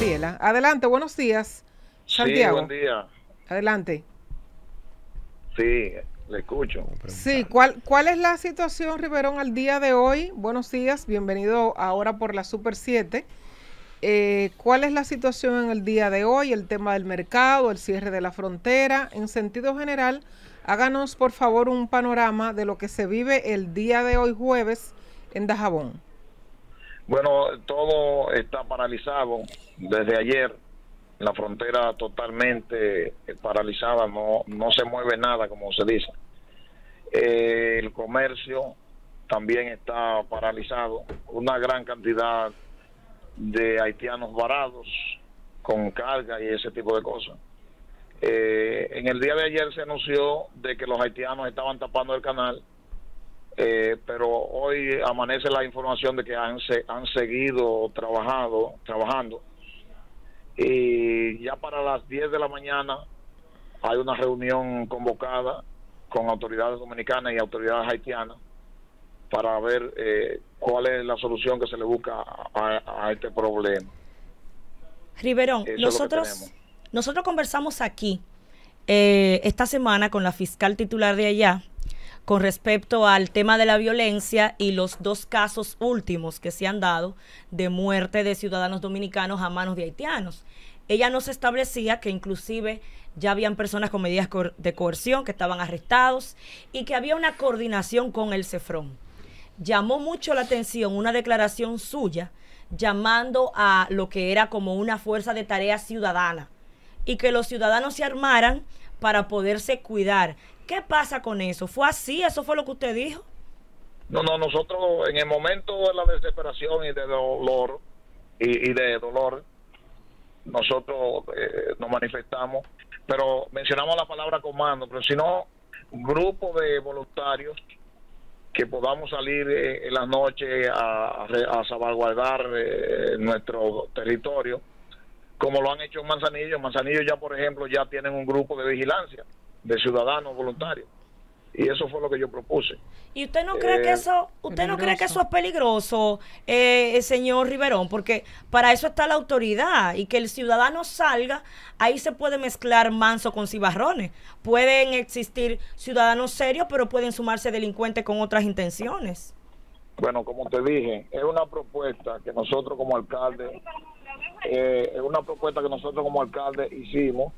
Mariela. Adelante, buenos días. Santiago. Sí, buen día. Adelante. Sí, le escucho. Sí, ¿cuál, ¿cuál es la situación, Riverón, al día de hoy? Buenos días, bienvenido ahora por la Super 7. Eh, ¿Cuál es la situación en el día de hoy? El tema del mercado, el cierre de la frontera. En sentido general, háganos por favor un panorama de lo que se vive el día de hoy jueves en Dajabón. Bueno, todo está paralizado desde ayer. La frontera totalmente paralizada, no, no se mueve nada, como se dice. Eh, el comercio también está paralizado. Una gran cantidad de haitianos varados con carga y ese tipo de cosas. Eh, en el día de ayer se anunció de que los haitianos estaban tapando el canal, eh, pero hoy amanece la información de que han, han seguido trabajado, trabajando y ya para las 10 de la mañana hay una reunión convocada con autoridades dominicanas y autoridades haitianas para ver eh, cuál es la solución que se le busca a, este problema. Riverón, nosotros, nosotros conversamos aquí eh, esta semana con la fiscal titular de allá con respecto al tema de la violencia y los dos casos últimos que se han dado de muerte de ciudadanos dominicanos a manos de haitianos. Ella nos establecía que inclusive ya habían personas con medidas de coerción que estaban arrestados y que había una coordinación con el CEFRON llamó mucho la atención una declaración suya llamando a lo que era como una fuerza de tarea ciudadana y que los ciudadanos se armaran para poderse cuidar. ¿Qué pasa con eso? ¿Fue así? ¿Eso fue lo que usted dijo? No, no, nosotros en el momento de la desesperación y de dolor, y, de dolor, nosotros eh, nos manifestamos, pero mencionamos la palabra comando, pero si no, grupo de voluntarios que podamos salir eh, en la noche a, salvaguardar eh, nuestro territorio, como lo han hecho en Manzanillo. Manzanillo ya, por ejemplo, ya tienen un grupo de vigilancia de ciudadanos voluntarios y eso fue lo que yo propuse. ¿Y usted no cree que eh, eso, usted no cree que eso es peligroso, eh, señor Riverón? Porque para eso está la autoridad y que el ciudadano salga, ahí se puede mezclar manso con cibarrones. Pueden existir ciudadanos serios, pero pueden sumarse delincuentes con otras intenciones. Bueno, como te dije, es una propuesta que nosotros como alcalde, eh, es una propuesta que nosotros como alcalde hicimos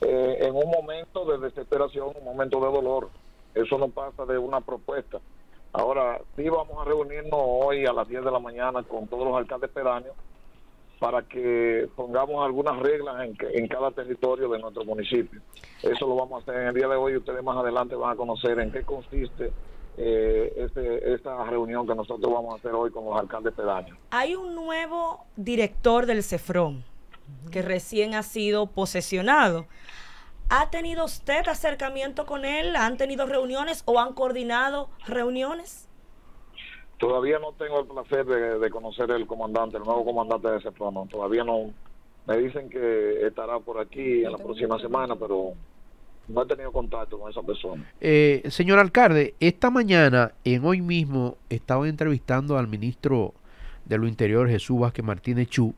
eh, en un momento de desesperación, un momento de dolor eso no pasa de una propuesta. Ahora, sí vamos a reunirnos hoy a las 10 de la mañana con todos los alcaldes pedáneos para que pongamos algunas reglas en, en cada territorio de nuestro municipio. Eso lo vamos a hacer en el día de hoy ustedes más adelante van a conocer en qué consiste eh, este, esta reunión que nosotros vamos a hacer hoy con los alcaldes pedáneos. Hay un nuevo director del CEFRON que recién ha sido posesionado. ¿Ha tenido usted acercamiento con él? ¿Han tenido reuniones o han coordinado reuniones? Todavía no tengo el placer de, conocer el comandante, el nuevo comandante de ese plano. Todavía no. Me dicen que estará por aquí en la próxima semana, pero no he tenido contacto con esa persona. Eh, señor alcalde, esta mañana, en hoy mismo, estaba entrevistando al ministro de lo Interior, Jesús Vázquez Martínez Chu,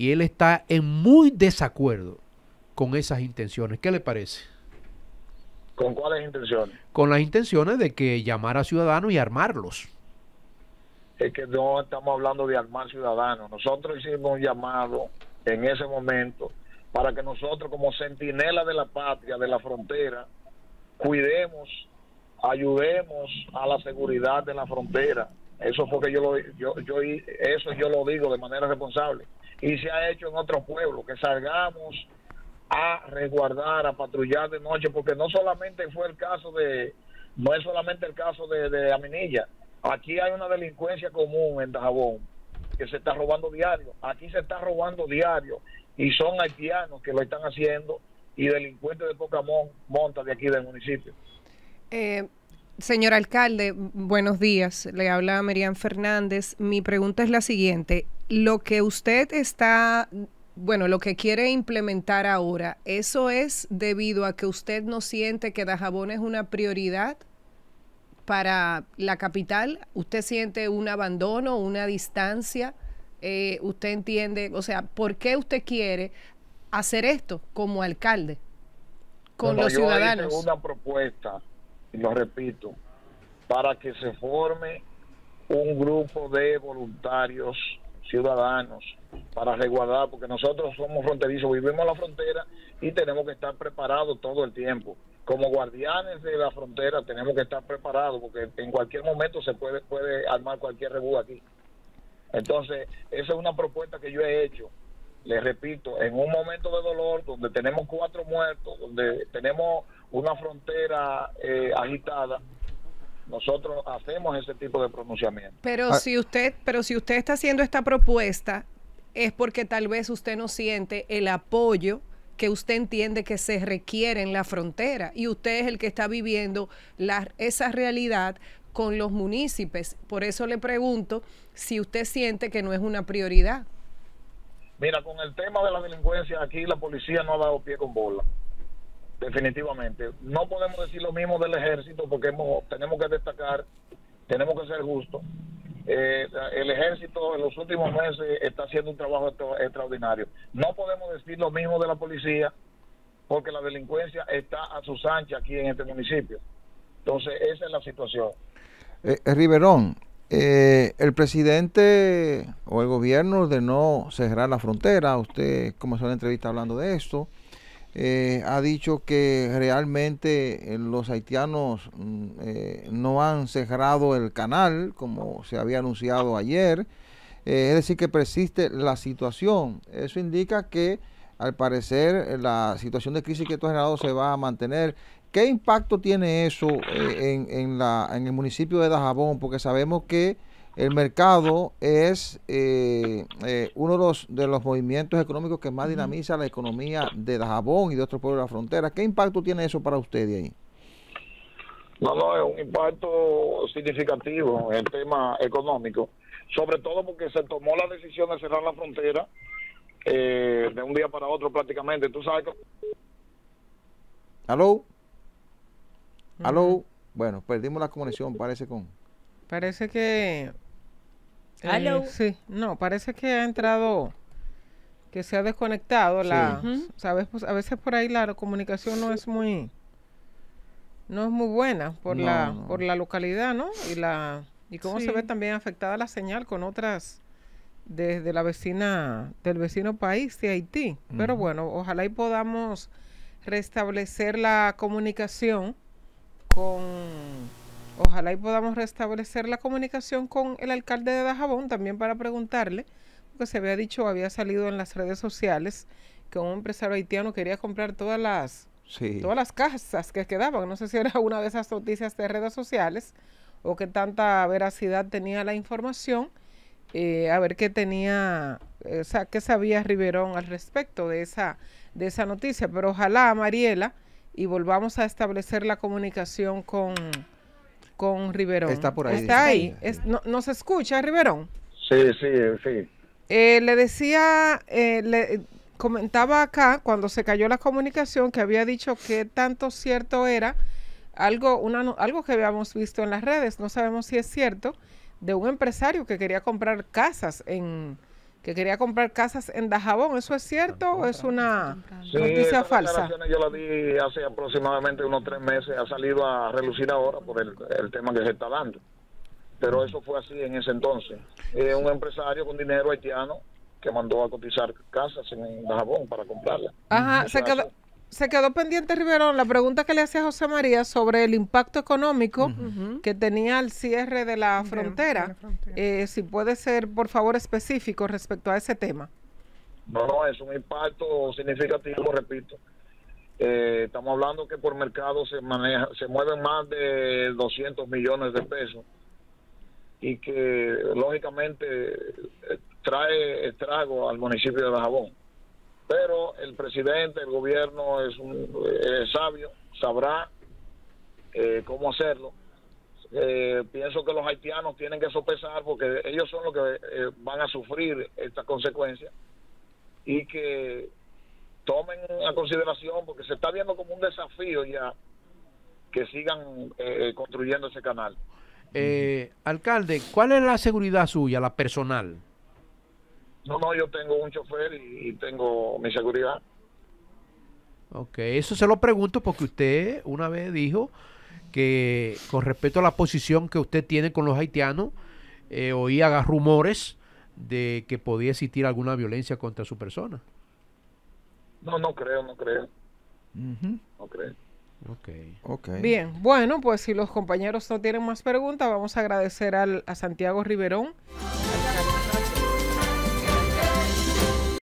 y él está en muy desacuerdo con esas intenciones. ¿Qué le parece? ¿Con cuáles intenciones? Con las intenciones de que llamar a ciudadanos y armarlos. Es que no estamos hablando de armar ciudadanos. Nosotros hicimos un llamado en ese momento para que nosotros como centinela de la patria, de la frontera, cuidemos, ayudemos a la seguridad de la frontera. Eso fue que yo lo, yo, yo, eso yo lo digo de manera responsable. Y se ha hecho en otros pueblos, que salgamos a resguardar, a patrullar de noche, porque no solamente fue el caso de, no es solamente el caso de, Aminilla, aquí hay una delincuencia común en Dajabón que se está robando diario, aquí se está robando diario y son haitianos que lo están haciendo y delincuentes de poca monta de aquí del municipio. Eh, señor alcalde, buenos días. Le habla Miriam Fernández. Mi pregunta es la siguiente. Lo que usted está bueno, lo que quiere implementar ahora, ¿eso es debido a que usted no siente que Dajabón es una prioridad para la capital? ¿Usted siente un abandono, una distancia eh, usted entiende, o sea, ¿por qué usted quiere hacer esto como alcalde con los ciudadanos? Hice una propuesta, y lo repito, para que se forme un grupo de voluntarios ciudadanos para resguardar, porque nosotros somos fronterizos, vivimos la frontera y tenemos que estar preparados todo el tiempo. Como guardianes de la frontera tenemos que estar preparados, porque en cualquier momento se puede, puede armar cualquier rebú aquí. Entonces, esa es una propuesta que yo he hecho. Les repito, en un momento de dolor, donde tenemos cuatro muertos, donde tenemos una frontera eh, agitada, nosotros hacemos ese tipo de pronunciamiento. Pero ah. si usted, pero si usted está haciendo esta propuesta, es porque tal vez usted no siente el apoyo que usted entiende que se requiere en la frontera y usted es el que está viviendo la, esa realidad con los municipios. Por eso le pregunto si usted siente que no es una prioridad. Mira, con el tema de la delincuencia, aquí la policía no ha dado pie con bola definitivamente. No podemos decir lo mismo del ejército porque hemos, tenemos que destacar, tenemos que ser justos. Eh, el ejército en los últimos meses está haciendo un trabajo extraordinario. No podemos decir lo mismo de la policía porque la delincuencia está a sus anchas aquí en este municipio. Entonces, esa es la situación. Eh, eh Riverón, eh, el presidente o el gobierno de no cerrar la frontera, usted comenzó la entrevista hablando de esto, eh, ha dicho que realmente eh, los haitianos mm, eh, no han cerrado el canal como se había anunciado ayer. es decir, que persiste la situación. Eso indica que al parecer la situación de crisis que esto ha generado se va a mantener. ¿Qué impacto tiene eso en, en el municipio de Dajabón? Porque sabemos que el mercado es eh, eh, uno de los, de los movimientos económicos que más dinamiza la economía de Dajabón y de otros pueblos de la frontera. ¿Qué impacto tiene eso para usted de ahí? No, no, es un impacto significativo en el tema económico, sobre todo porque se tomó la decisión de cerrar la frontera eh, de un día para otro prácticamente. Tú sabes que... ¿Aló? ¿Aló? Bueno, perdimos la conexión, parece con... Parece que... Eh, sí, no, parece que ha entrado, que se ha desconectado la... ¿Sabes? Pues a veces por ahí la comunicación no es muy... No es muy buena por la por la localidad, ¿no? Y la y cómo se ve también afectada la señal con otras desde la vecina del vecino país de Haití. Pero bueno, ojalá y podamos restablecer la comunicación con Ojalá y podamos restablecer la comunicación con el alcalde de Dajabón también para preguntarle, porque se había dicho, había salido en las redes sociales que un empresario haitiano quería comprar todas las todas las casas que quedaban. No sé si era una de esas noticias de redes sociales o qué tanta veracidad tenía la información. Eh, a ver qué tenía, o sea, qué sabía Riverón al respecto de esa, de esa noticia. Pero ojalá, Mariela, y volvamos a establecer la comunicación con con Riverón. Está por ahí. Está ahí. no, se escucha, Riverón? Sí, sí, sí. Eh, le decía, eh, le comentaba acá, cuando se cayó la comunicación, que había dicho que tanto cierto era algo, una, algo que habíamos visto en las redes, no sabemos si es cierto, de un empresario que quería comprar casas en que quería comprar casas en Dajabón. ¿Eso es cierto o es una noticia falsa? Yo la di hace aproximadamente unos tres meses. Ha salido a relucir ahora por el, tema que se está dando. Pero eso fue así en ese entonces. un empresario con dinero haitiano que mandó a cotizar casas en Dajabón para comprarlas. Ajá, se quedó, se quedó pendiente, Riverón, la pregunta que le hacía José María sobre el impacto económico que tenía el cierre de la frontera. Eh, si puede ser, por favor, específico respecto a ese tema. No, no, es un impacto significativo, repito. Eh, estamos hablando que por mercado se maneja, se mueven más de 200 millones de pesos y que lógicamente eh, trae estrago al municipio de Bajabón pero el presidente, el gobierno es, un, sabio, sabrá eh, cómo hacerlo. Eh, pienso que los haitianos tienen que sopesar porque ellos son los que eh, van a sufrir esta consecuencia y que tomen a consideración porque se está viendo como un desafío ya que sigan construyendo ese canal. alcalde, ¿cuál es la seguridad suya, la personal? No, no, yo tengo un chofer y, tengo mi seguridad. Ok, eso se lo pregunto porque usted una vez dijo que con respecto a la posición que usted tiene con los haitianos, eh, oía rumores de que podía existir alguna violencia contra su persona. No, no creo, no creo. No creo. Okay. okay. Bien, bueno, pues si los compañeros no tienen más preguntas, vamos a agradecer al, a Santiago Riverón